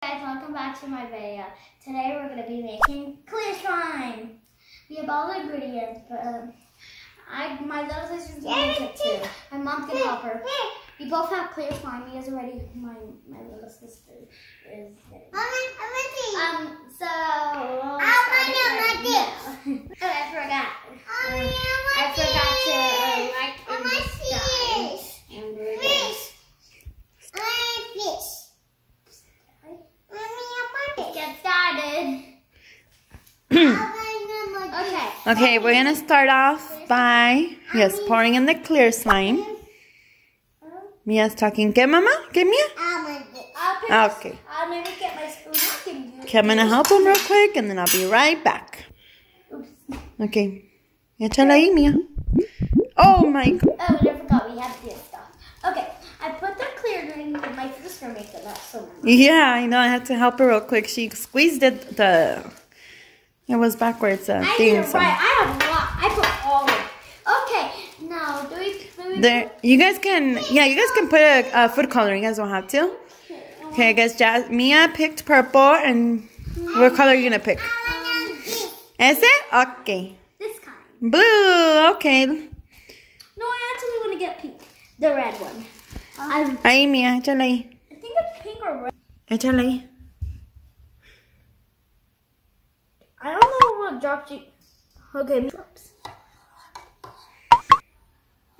guys, welcome back to my video. Today we're going to be making clear slime. We have all the ingredients, but um, I, my little sister's going to make it too. My mom's going to help her. We both have clear slime. He is already, my, my little sister is Um, so, we'll it right now. Oh, I forgot. Um, I forgot to uh, like and subscribe. And we're gonna get started. Okay. We're gonna start off by yes, pouring in the clear slime. Mia's talking. ¿Qué, mamá? ¿Qué, Mia? Okay. I'll maybe get my spoon. I can do Okay, I'm gonna help him real quick and then I'll be right back. Okay. Échala ahí, Mia. Oh my god. Oh, and I forgot we have this stuff. Okay, I put the clear in my sister makes it not so much. Yeah, I know. I had to help her real quick. She squeezed it. The it was backwards. Uh, I did it right. I have a lot. I put all of it. Okay, now do we? Do we There, you guys can. Yeah, you guys can put a, a food color. You guys don't have to. Okay, I guess Jazz, Mia picked purple, and what color are you gonna pick? Ese? Okay. this kind. Blue. Okay. No, I actually want to get pink. The red one. I, Ahí, Mia. Échala ahí. I think it's pink or red. Échala ahí. I don't know you. Okay, drops.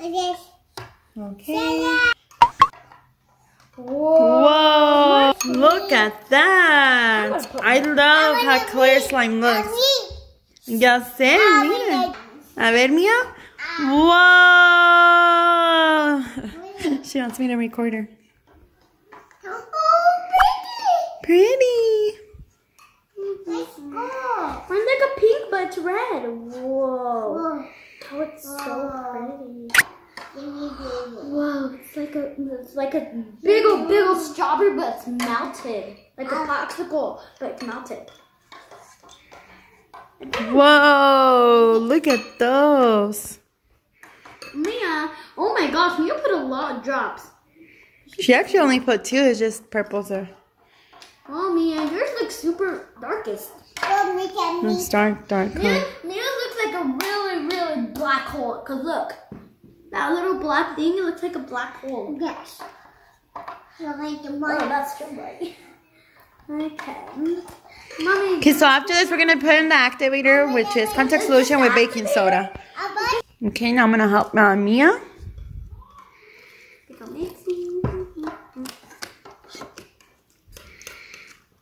Okay. Whoa. Whoa! Look at that. I love how clear slime looks. Ya sé, mira. A ver, Mia. Whoa! She wants me to record her. Pretty. Mine's like a pink, but it's red. Whoa. Oh, it's so pretty. Whoa, it's like a it's like a big old big old mm-hmm. strawberry, but it's melted. Like a ah. popsicle, but it's melted. Whoa! Look at those. Mia, oh my gosh, Mia put a lot of drops. She actually only put two. It's just purples are. Oh Mia, yours looks super darkest. It's dark, dark Mia, color. Mia looks like a really, really black hole. Cause look, that little black thing, it looks like a black hole. Yes. Oh, that's still bright. Okay. Mommy. Okay, so after this, we're gonna put in the activator, which is contact solution with baking soda. Okay, now I'm gonna help uh, Mia.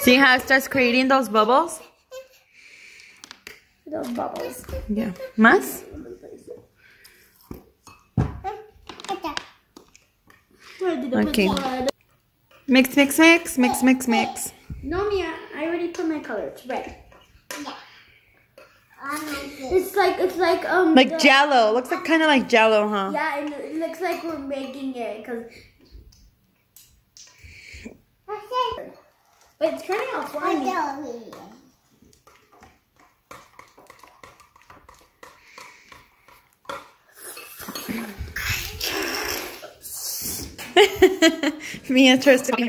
See how it starts creating those bubbles? those bubbles. Yeah. Mas? Where did I put Okay. Mix, mix, mix, mix, mix, mix. No, Mia, I already put my color. It's red. Yeah. It's like it's like um. Like the- jello. Looks like kind of like jello, huh? Yeah, and it looks like we're making it because. But it's turning out slimy. Mia tries to be.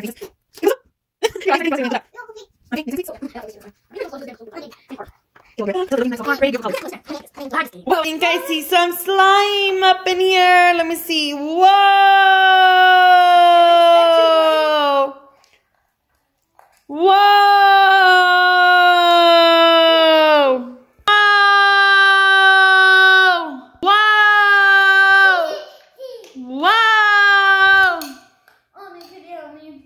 Whoa, I think I see some slime up in here. Let me see. Whoa! Whoa! Whoa! Whoa! Whoa! Oh, me mm-hmm. too, yeah, me.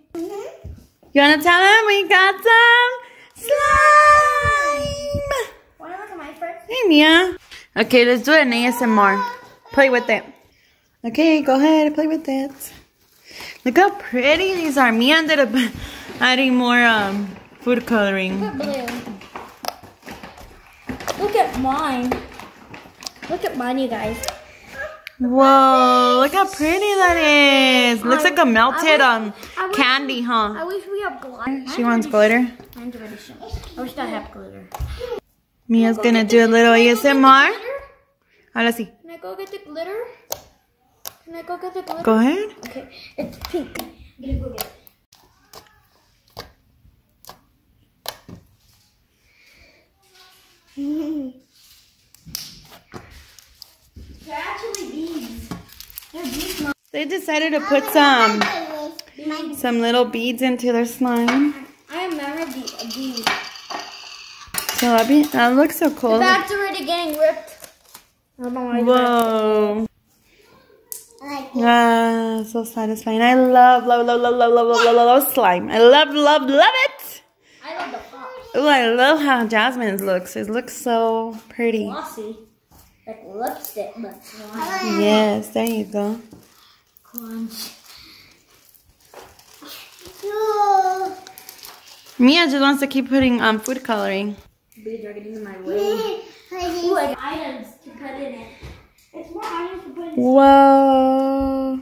You wanna tell him we got some slime? Wanna look at my first? Hey, Mia. Okay, let's do an ASMR. Play with it. Okay, go ahead, and play with it. Look how pretty these are. Mia ended up adding more um, food coloring. Look at blue. Look at mine. Look at mine, you guys. Whoa, look how pretty that is. Looks I- like a melted I um wish- wish- candy, huh? I wish we had glitter. She wants glitter. Mine's already shown. I wish I had glitter. Mia's gonna do a little ASMR. Ahora sí. Can I go get the glitter? Can I go get the glitter? Go ahead. Okay, it's pink. I'm gonna go get it. They're actually beads. They're beads, They decided to put some some little beads into their slime. I remember the a bead. So that, be, that looks so cool. The bag's already getting ripped. I don't know why. Whoa. Ah, so satisfying. I love, love, love, love, love, love, love, love, love slime. I love, love, love it. I love the pop. Oh, I love how Jasmine's looks. It looks so pretty. Glossy. Like lipstick, but slime. Yes, there you go. Crunch. Mia just wants to keep putting um food coloring. Beads are getting in my way. Ooh, like items to put in it. It's more items to put in Whoa.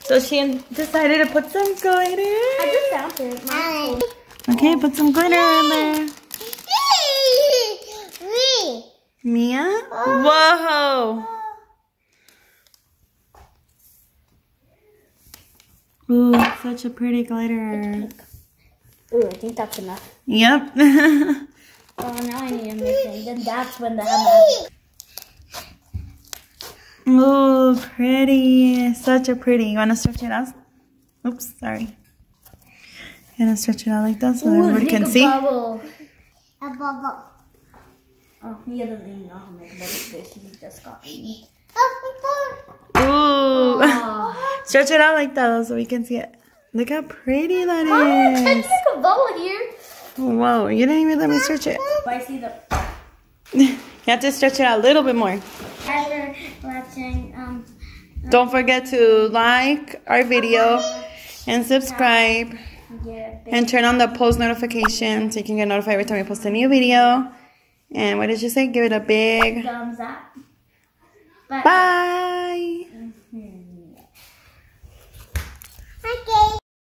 So she decided to put some glitter. I just found it. Mine's cool. Okay, put some glitter in there. Me. Mia? Oh. Whoa. Ooh, such a pretty glitter. Ooh, I think that's enough. Yep. Oh, now I need to mix it. Then that's when the magic. Ooh, pretty. Such a pretty. You want to stretch it out? Oops, sorry. You want to stretch it out like that so that everybody can see? Bubble. A bubble. Oh, he doesn't even know how to make a bubble fish. He just got me. Ooh. Oh. stretch it out like that so we can see it. Look how pretty that can you is. make a bubble here? Whoa, you didn't even let me stretch it. I see the. You have to stretch it out a little bit more. Watching, um, Don't forget to like our video and subscribe and turn on the post notification so you can get notified every time we post a new video. And what did you say? Give it a big thumbs up. But bye. Okay.